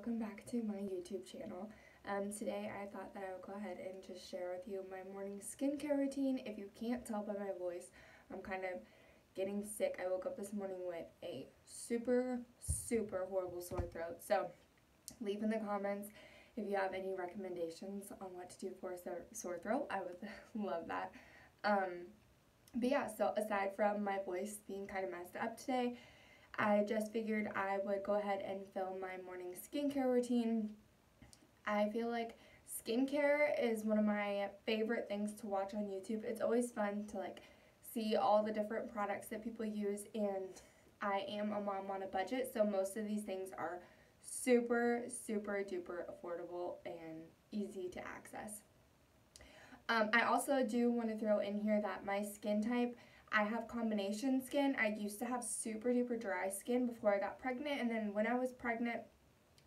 welcome back to my YouTube channel. Um, today I thought that I would go ahead and just share with you my morning skincare routine. If you can't tell by my voice, I'm kind of getting sick. I woke up this morning with a super, super horrible sore throat. So leave in the comments if you have any recommendations on what to do for a sore throat. I would love that. Um, but yeah, so aside from my voice being kind of messed up today, I just figured I would go ahead and film my morning skincare routine. I feel like skincare is one of my favorite things to watch on YouTube. It's always fun to like see all the different products that people use and I am a mom on a budget so most of these things are super super duper affordable and easy to access. Um, I also do want to throw in here that my skin type I have combination skin. I used to have super duper dry skin before I got pregnant and then when I was pregnant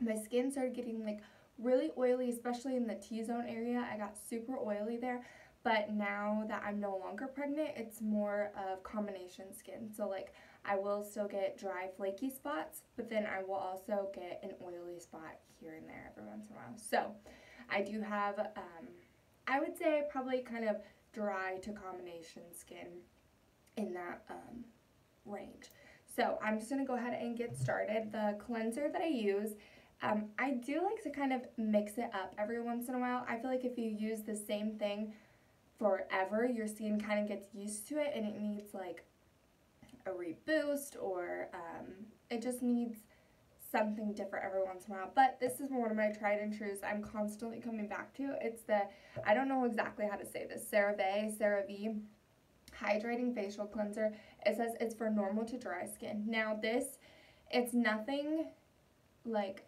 my skin started getting like really oily especially in the T-zone area. I got super oily there but now that I'm no longer pregnant it's more of combination skin. So like I will still get dry flaky spots but then I will also get an oily spot here and there every once in a while. So I do have um, I would say probably kind of dry to combination skin in that um, range. So I'm just to go ahead and get started. The cleanser that I use, um, I do like to kind of mix it up every once in a while. I feel like if you use the same thing forever, your skin kind of gets used to it and it needs like a reboost or um, it just needs something different every once in a while. But this is one of my tried and trues I'm constantly coming back to. It's the, I don't know exactly how to say this, CeraVe, CeraVe hydrating facial cleanser. It says it's for normal to dry skin. Now this, it's nothing like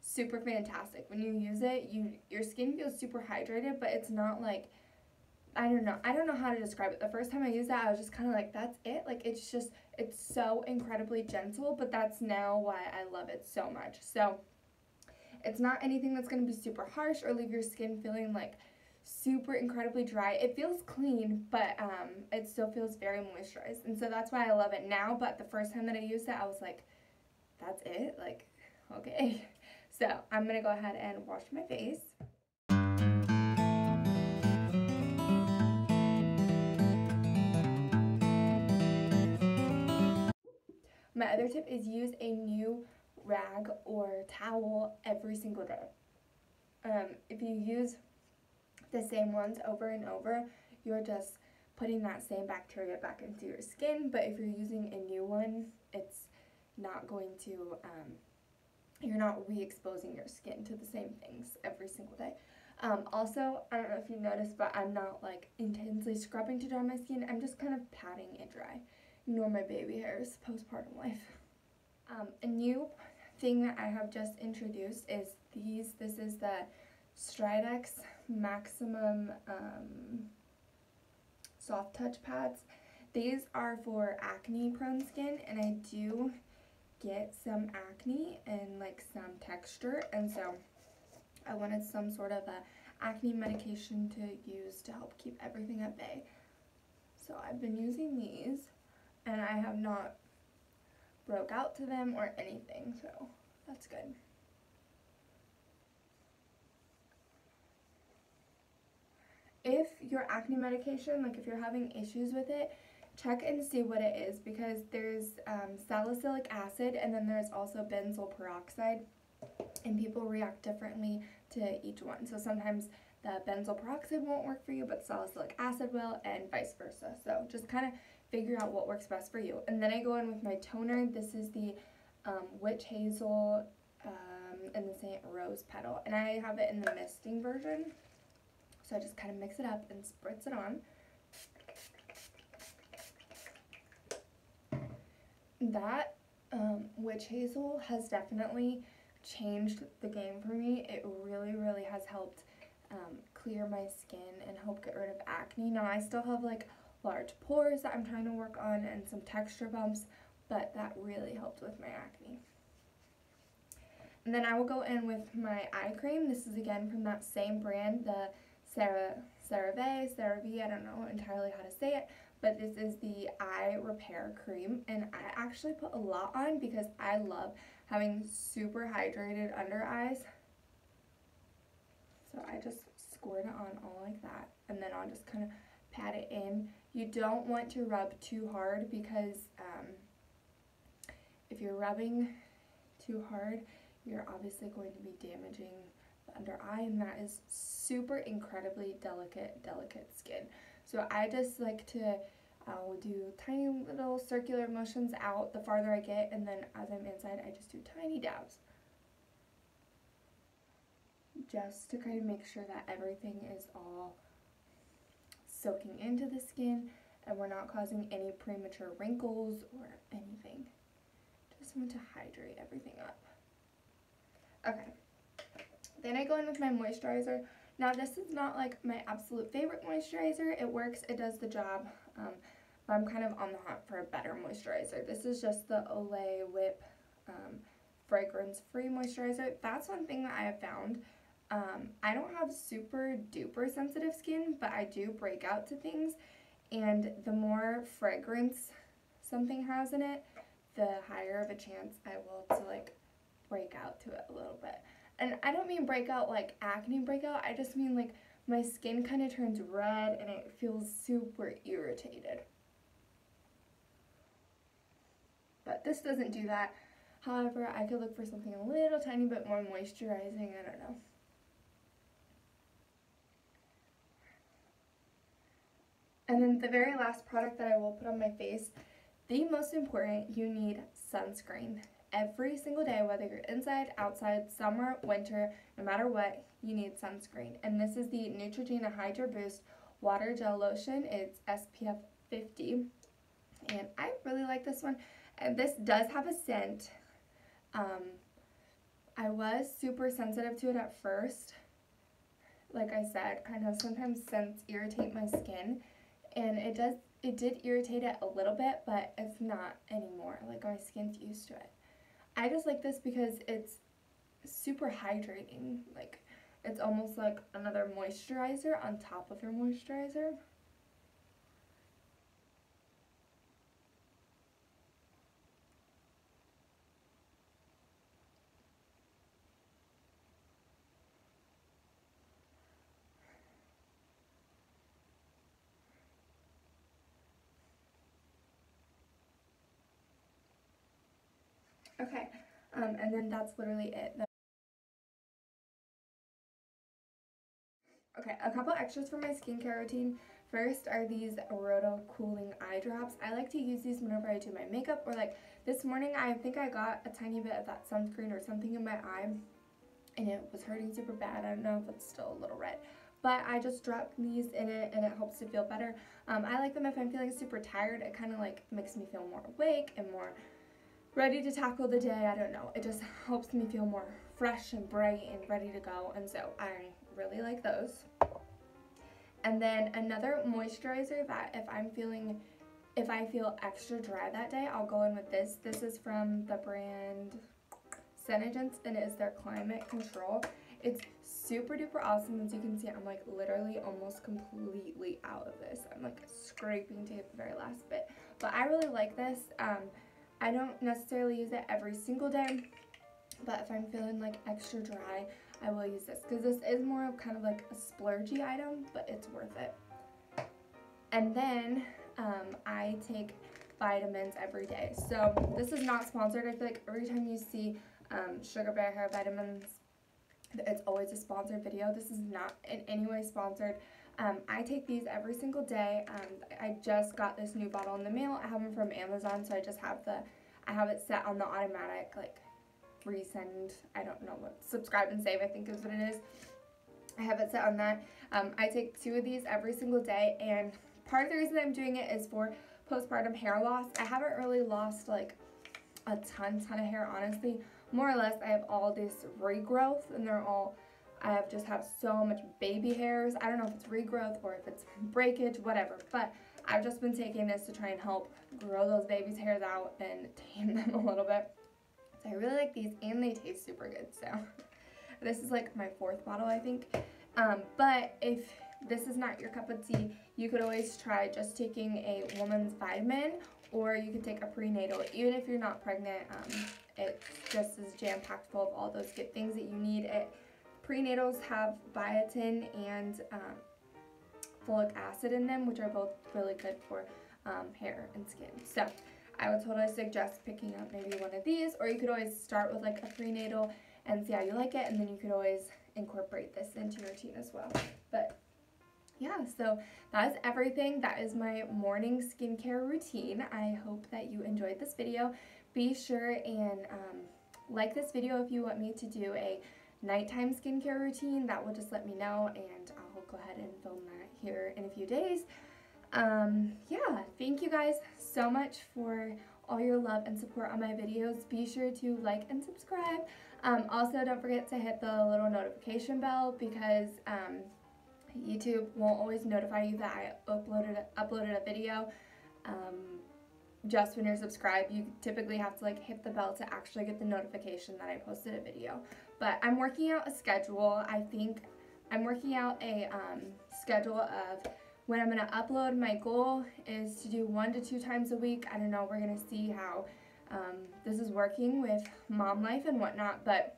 super fantastic. When you use it, you your skin feels super hydrated, but it's not like I don't know. I don't know how to describe it. The first time I used that, I was just kind of like, that's it. Like, it's just, it's so incredibly gentle, but that's now why I love it so much. So, it's not anything that's going to be super harsh or leave your skin feeling like super incredibly dry. It feels clean, but um, it still feels very moisturized. And so that's why I love it now. But the first time that I used it, I was like, that's it? Like, okay. So I'm going to go ahead and wash my face. My other tip is use a new rag or towel every single day. Um, if you use the same ones over and over, you're just putting that same bacteria back into your skin. But if you're using a new one, it's not going to, um, you're not re-exposing your skin to the same things every single day. Um, also, I don't know if you noticed, but I'm not like intensely scrubbing to dry my skin. I'm just kind of patting it dry. Ignore my baby hairs, postpartum life. Um, a new thing that I have just introduced is these. This is the Stridex Maximum um, Soft Touch Pads. These are for acne prone skin and I do get some acne and like some texture and so I wanted some sort of a acne medication to use to help keep everything at bay. So I've been using these and I have not broke out to them or anything so that's good. If your acne medication, like if you're having issues with it, check and see what it is because there's um, salicylic acid and then there's also benzoyl peroxide and people react differently to each one. So sometimes the benzoyl peroxide won't work for you but salicylic acid will and vice versa. So just kind of figure out what works best for you. And then I go in with my toner. This is the um, Witch Hazel um, and the St. Rose Petal and I have it in the misting version. So I just kind of mix it up and spritz it on. That um, witch hazel has definitely changed the game for me. It really, really has helped um, clear my skin and help get rid of acne. Now I still have like large pores that I'm trying to work on and some texture bumps, but that really helped with my acne. And then I will go in with my eye cream. This is again from that same brand, the Sarah, CeraVe, CeraVe, I don't know entirely how to say it, but this is the eye repair cream and I actually put a lot on because I love having super hydrated under eyes. So I just squirt it on all like that and then I'll just kind of pat it in. You don't want to rub too hard because um, if you're rubbing too hard, you're obviously going to be damaging under eye and that is super incredibly delicate, delicate skin. So I just like to uh, I'll do tiny little circular motions out the farther I get and then as I'm inside I just do tiny dabs. Just to kind of make sure that everything is all soaking into the skin and we're not causing any premature wrinkles or anything. Just want to hydrate everything up. Okay. Then I go in with my moisturizer. Now this is not like my absolute favorite moisturizer. It works, it does the job, um, but I'm kind of on the hunt for a better moisturizer. This is just the Olay Whip um, fragrance-free moisturizer. That's one thing that I have found. Um, I don't have super duper sensitive skin, but I do break out to things, and the more fragrance something has in it, the higher of a chance I will to like break out to it a little bit. And I don't mean breakout like acne breakout, I just mean like my skin kind of turns red and it feels super irritated. But this doesn't do that. However, I could look for something a little tiny bit more moisturizing, I don't know. And then the very last product that I will put on my face, the most important, you need sunscreen every single day, whether you're inside, outside, summer, winter, no matter what, you need sunscreen. And this is the Neutrogena Hydro Boost Water Gel Lotion. It's SPF 50. And I really like this one. And this does have a scent. Um, I was super sensitive to it at first. Like I said, I know sometimes scents irritate my skin. And it does it did irritate it a little bit, but it's not anymore. Like my skin's used to it. I just like this because it's super hydrating. Like, it's almost like another moisturizer on top of your moisturizer. Okay, um, and then that's literally it. Okay, a couple extras for my skincare routine. First are these Rohto Cooling Eye Drops. I like to use these whenever I do my makeup or like this morning I think I got a tiny bit of that sunscreen or something in my eye and it was hurting super bad. I don't know if it's still a little red. But I just drop these in it and it helps to feel better. Um, I like them if I'm feeling super tired. It kind of like makes me feel more awake and more ready to tackle the day. I don't know. It just helps me feel more fresh and bright and ready to go. And so I really like those. And then another moisturizer that if I'm feeling, if I feel extra dry that day, I'll go in with this. This is from the brand Senegence and it is their Climate Control. It's super duper awesome. As you can see, I'm like literally almost completely out of this. I'm like scraping to get the very last bit. But I really like this. Um, I don't necessarily use it every single day, but if I'm feeling like extra dry, I will use this because this is more of kind of like a splurgy item, but it's worth it. And then um, I take vitamins every day. So this is not sponsored. I feel like every time you see um, Sugar Bear Hair Vitamins, it's always a sponsored video. This is not in any way sponsored. Um, I take these every single day. Um, I just got this new bottle in the mail. I have them from Amazon, so I just have the, I have it set on the automatic, like, resend, I don't know what, subscribe and save, I think is what it is. I have it set on that. Um, I take two of these every single day, and part of the reason I'm doing it is for postpartum hair loss. I haven't really lost, like, a ton, ton of hair, honestly. More or less, I have all this regrowth, and they're all I have just have so much baby hairs. I don't know if it's regrowth or if it's breakage, whatever. But I've just been taking this to try and help grow those baby's hairs out and tame them a little bit. So I really like these and they taste super good. So this is like my fourth bottle, I think. Um, but if this is not your cup of tea, you could always try just taking a woman's vitamin or you could take a prenatal. Even if you're not pregnant, um, it's just as jam-packed full of all those good things that you need. It, prenatals have biotin and um, folic acid in them, which are both really good for um, hair and skin. So I would totally suggest picking up maybe one of these, or you could always start with like a prenatal and see how you like it, and then you could always incorporate this into your routine as well. But yeah, so that is everything. That is my morning skincare routine. I hope that you enjoyed this video. Be sure and um, like this video if you want me to do a nighttime skincare routine. That will just let me know and I'll go ahead and film that here in a few days. Um, yeah, thank you guys so much for all your love and support on my videos. Be sure to like and subscribe. Um, also, don't forget to hit the little notification bell because um, YouTube won't always notify you that I uploaded uploaded a video. Um, just when you're subscribed, you typically have to like hit the bell to actually get the notification that I posted a video. But I'm working out a schedule. I think I'm working out a um, schedule of when I'm going to upload. My goal is to do one to two times a week. I don't know. We're going to see how um, this is working with mom life and whatnot, but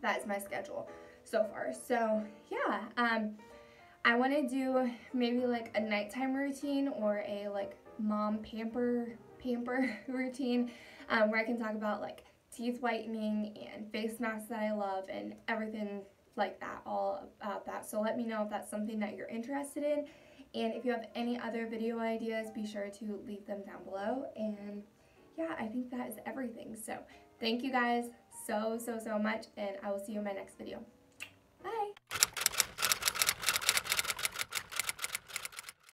that is my schedule so far. So yeah, um, I want to do maybe like a nighttime routine or a like mom pamper pamper routine um, where I can talk about like teeth whitening and face masks that I love and everything like that, all about that. So let me know if that's something that you're interested in. And if you have any other video ideas, be sure to leave them down below. And yeah, I think that is everything. So thank you guys so, so, so much. And I will see you in my next video. Bye.